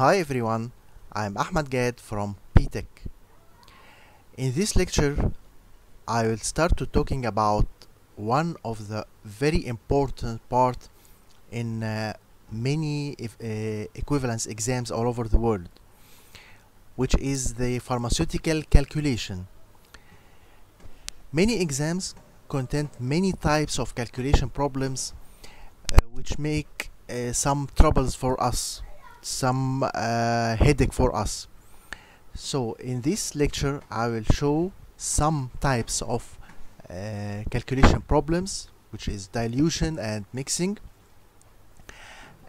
Hi everyone, I'm Ahmad Gad from PTech. In this lecture, I will start to talking about one of the very important part in uh, many if, uh, equivalence exams all over the world, which is the pharmaceutical calculation. Many exams contain many types of calculation problems uh, which make uh, some troubles for us some uh, headache for us. So in this lecture I will show some types of uh, calculation problems which is dilution and mixing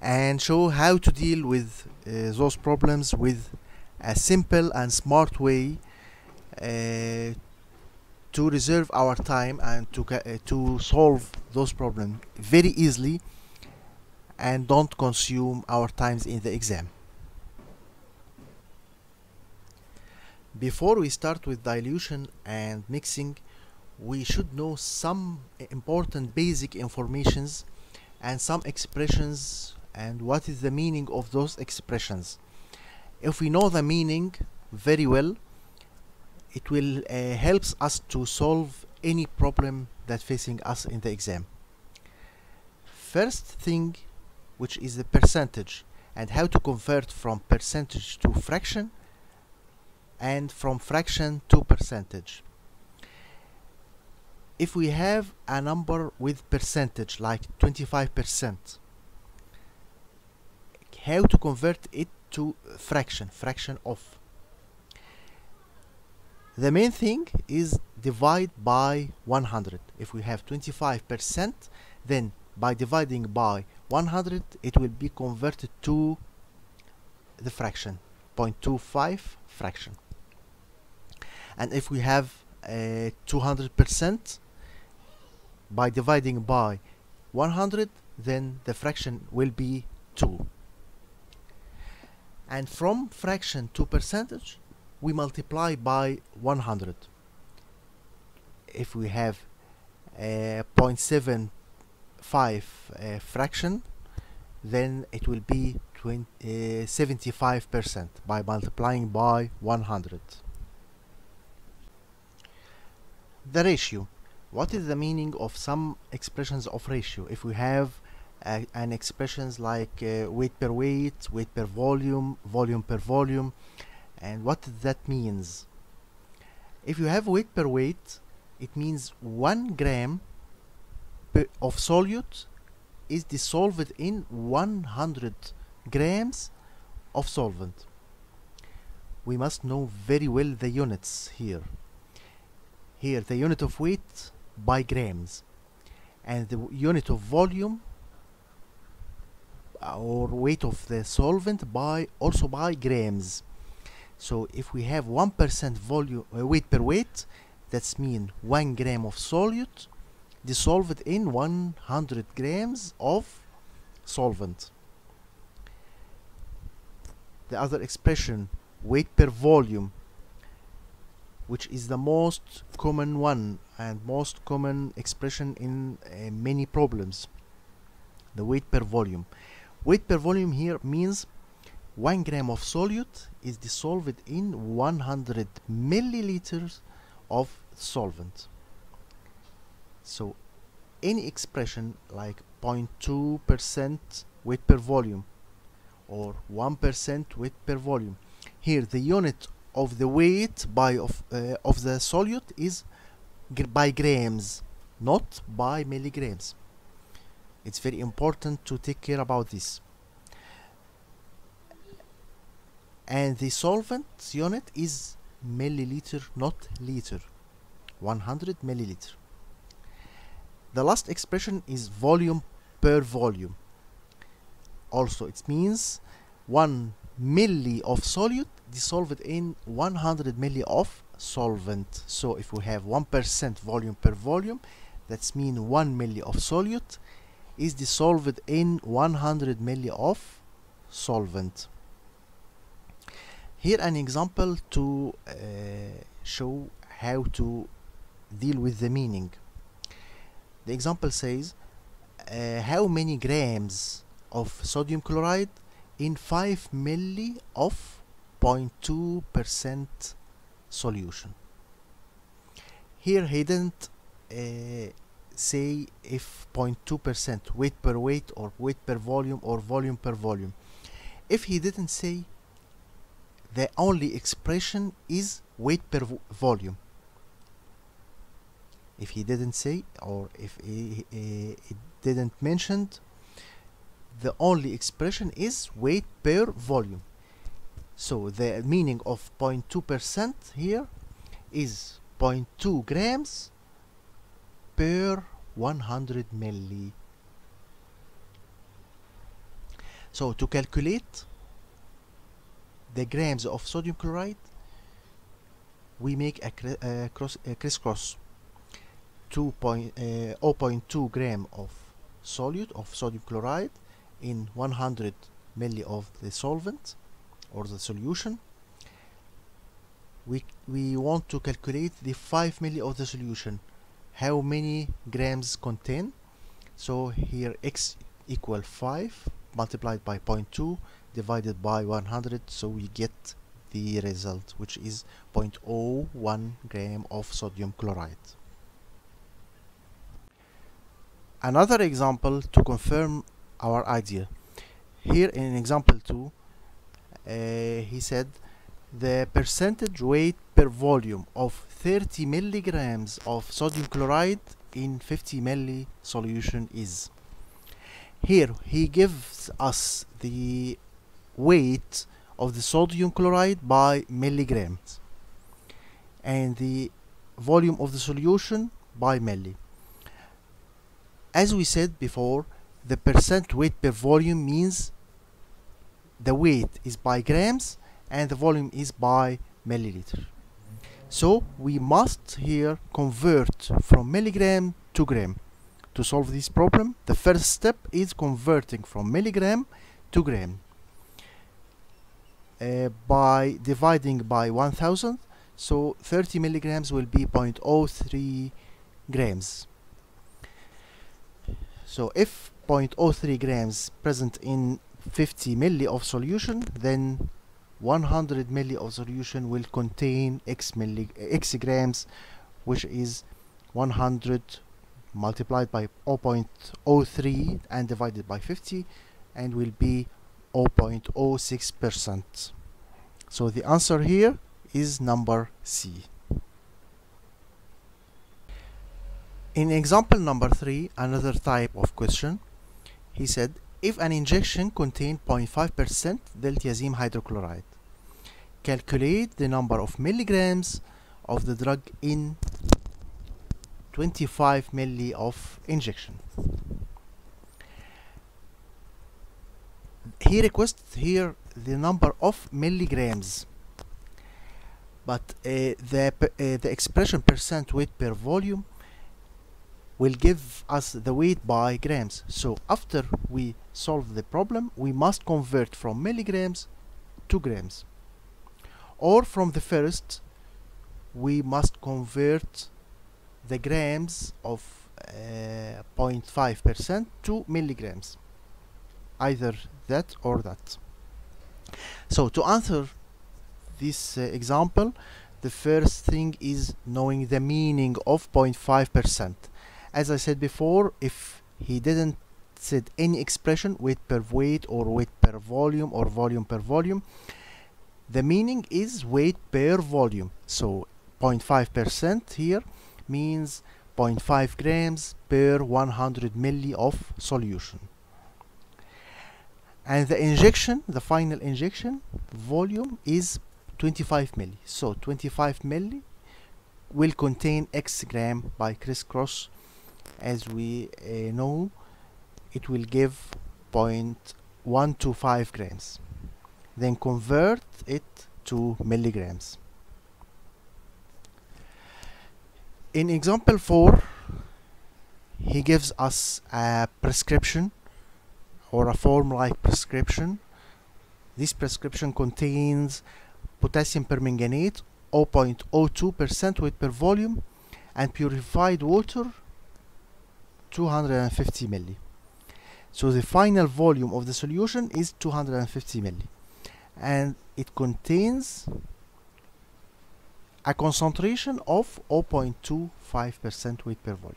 and show how to deal with uh, those problems with a simple and smart way uh, to reserve our time and to uh, to solve those problems very easily and don't consume our times in the exam. Before we start with dilution and mixing, we should know some important basic informations and some expressions and what is the meaning of those expressions. If we know the meaning very well, it will uh, helps us to solve any problem that facing us in the exam. First thing which is the percentage and how to convert from percentage to fraction and from fraction to percentage. If we have a number with percentage like 25%, how to convert it to fraction, fraction of. The main thing is divide by 100. If we have 25%, then by dividing by 100 it will be converted to the fraction 0.25 fraction. And if we have a 200% by dividing by 100 then the fraction will be 2 and from fraction to percentage we multiply by 100 if we have a 0.7 5 uh, fraction then it will be 75% by multiplying by 100 the ratio. What is the meaning of some expressions of ratio? If we have uh, an expressions like uh, weight per weight weight per volume volume per volume and what that means? If you have weight per weight it means 1 gram of solute is dissolved in 100 grams of solvent. We must know very well the units here. Here the unit of weight by grams and the unit of volume or weight of the solvent by also by grams. So if we have 1% volume uh, weight per weight, that's mean 1 gram of solute dissolved in 100 grams of solvent. The other expression, weight per volume, which is the most common one and most common expression in uh, many problems. The weight per volume. Weight per volume here means 1 gram of solute is dissolved in 100 milliliters of solvent. So any expression like 0.2% weight per volume or 1% weight per volume. Here the unit of the weight by of, uh, of the solute is by grams, not by milligrams. It's very important to take care about this. And the solvent unit is milliliter, not liter. 100 milliliter. The last expression is volume per volume. Also, it means 1 milli of solute dissolved in 100 milli of solvent. So if we have 1% volume per volume, that's mean 1 milli of solute is dissolved in 100 milli of solvent. Here an example to uh, show how to deal with the meaning. The example says uh, how many grams of sodium chloride in 5 milli of 0.2% solution? Here he didn't uh, say if 0.2% weight per weight or weight per volume or volume per volume. If he didn't say the only expression is weight per vo volume if he didn't say or if he, he, he didn't mention the only expression is weight per volume. So the meaning of 0.2% here is 0.2 grams per 100 milli. So to calculate the grams of sodium chloride we make a, cri a, cross, a crisscross 2 point, uh, 0.2 gram of solute of sodium chloride in 100 milli of the solvent or the solution. We we want to calculate the 5 milli of the solution how many grams contain. So here x equal 5 multiplied by 0.2 divided by 100 so we get the result which is 0.01 gram of sodium chloride another example to confirm our idea. Here in example 2 uh, he said the percentage weight per volume of 30 milligrams of sodium chloride in 50 milli solution is. Here he gives us the weight of the sodium chloride by milligrams and the volume of the solution by milli as we said before the percent weight per volume means the weight is by grams and the volume is by milliliter so we must here convert from milligram to gram. To solve this problem the first step is converting from milligram to gram. Uh, by dividing by 1000 so 30 milligrams will be 0.03 grams so if 0.03 grams present in 50 milli of solution then 100 milli of solution will contain x milli x grams which is 100 multiplied by 0.03 and divided by 50 and will be 0.06 percent. So the answer here is number C in example number 3 another type of question. He said if an injection contained 0.5% diltiazem hydrochloride calculate the number of milligrams of the drug in 25 milli of injection. He requests here the number of milligrams but uh, the uh, the expression percent weight per volume will give us the weight by grams. So after we solve the problem we must convert from milligrams to grams. Or from the first we must convert the grams of 0.5% uh, to milligrams. Either that or that. So to answer this uh, example the first thing is knowing the meaning of 0.5% as I said before if he didn't said any expression weight per weight or weight per volume or volume per volume the meaning is weight per volume. So 0.5% here means 0.5 grams per 100 milli of solution. And the injection the final injection volume is 25 milli. So 25 milli will contain x gram by crisscross as we uh, know it will give 0.125 grams then convert it to milligrams. In example 4 he gives us a prescription or a form like prescription. This prescription contains potassium permanganate 0.02% weight per volume and purified water 250 milli. So the final volume of the solution is 250 milli. And it contains a concentration of 0.25% weight per volume.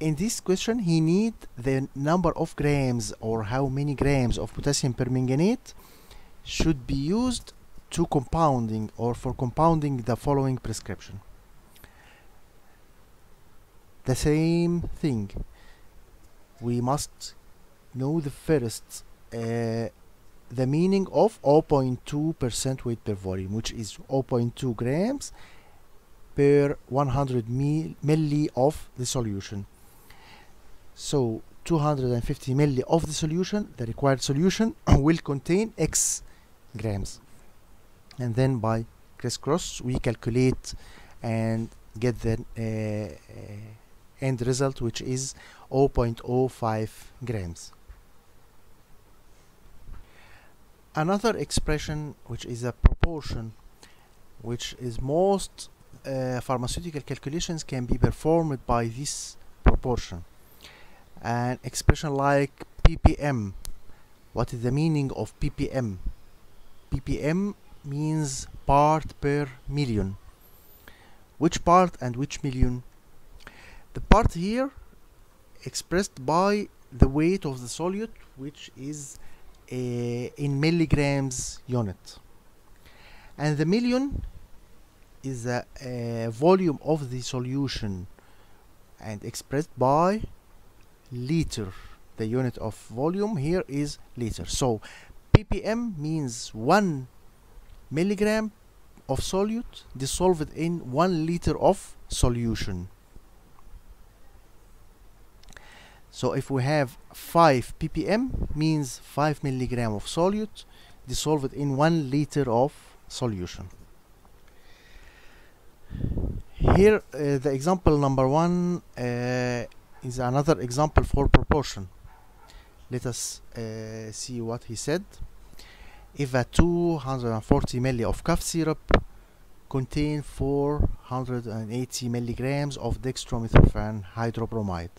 In this question he need the number of grams or how many grams of potassium permanganate should be used to compounding or for compounding the following prescription the same thing. We must know the first uh, the meaning of 0.2% weight per volume which is 0.2 grams per 100 mil milli of the solution. So 250 milli of the solution the required solution will contain x grams. And then by crisscross we calculate and get the uh, uh, end result which is 0.05 grams. Another expression which is a proportion which is most uh, pharmaceutical calculations can be performed by this proportion. An expression like ppm what is the meaning of ppm ppm means part per million. Which part and which million the part here expressed by the weight of the solute which is uh, in milligrams unit. And the million is the volume of the solution and expressed by liter. The unit of volume here is liter. So ppm means 1 milligram of solute dissolved in 1 liter of solution so if we have 5 ppm means 5 milligram of solute dissolved in 1 liter of solution. Here uh, the example number one uh, is another example for proportion. Let us uh, see what he said. If a 240 milli of cough syrup contain 480 milligrams of dextromethorphan hydrobromide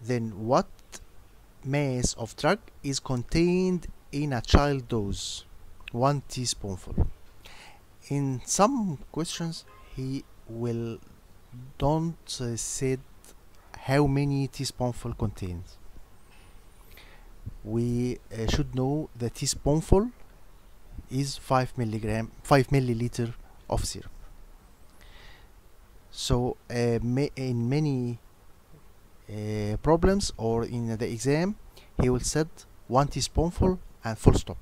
then what mass of drug is contained in a child dose? One teaspoonful. In some questions he will don't uh, said how many teaspoonful contains. We uh, should know the teaspoonful is 5 milligram 5 milliliter of syrup. So uh, ma in many uh, problems or in the exam he will set one teaspoonful and full stop.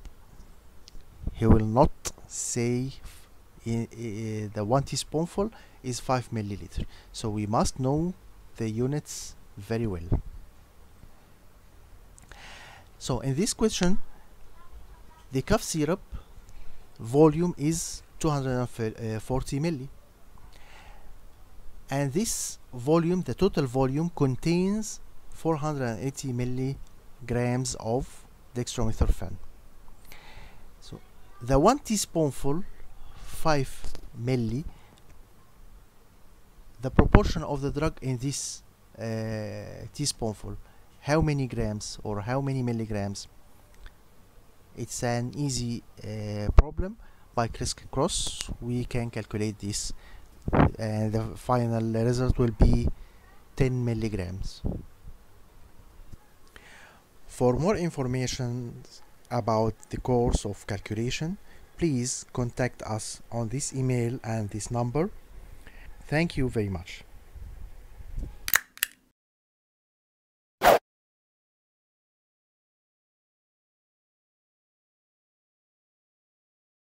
He will not say in, uh, the one teaspoonful is 5 milliliter so we must know the units very well. So in this question the cough syrup volume is 240 milli and this volume the total volume contains 480 milligrams of dextromethorphan. So the one teaspoonful 5 milli the proportion of the drug in this uh, teaspoonful how many grams or how many milligrams? It's an easy uh, problem. By crisscross we can calculate this and the final result will be 10 milligrams. For more information about the course of calculation please contact us on this email and this number. Thank you very much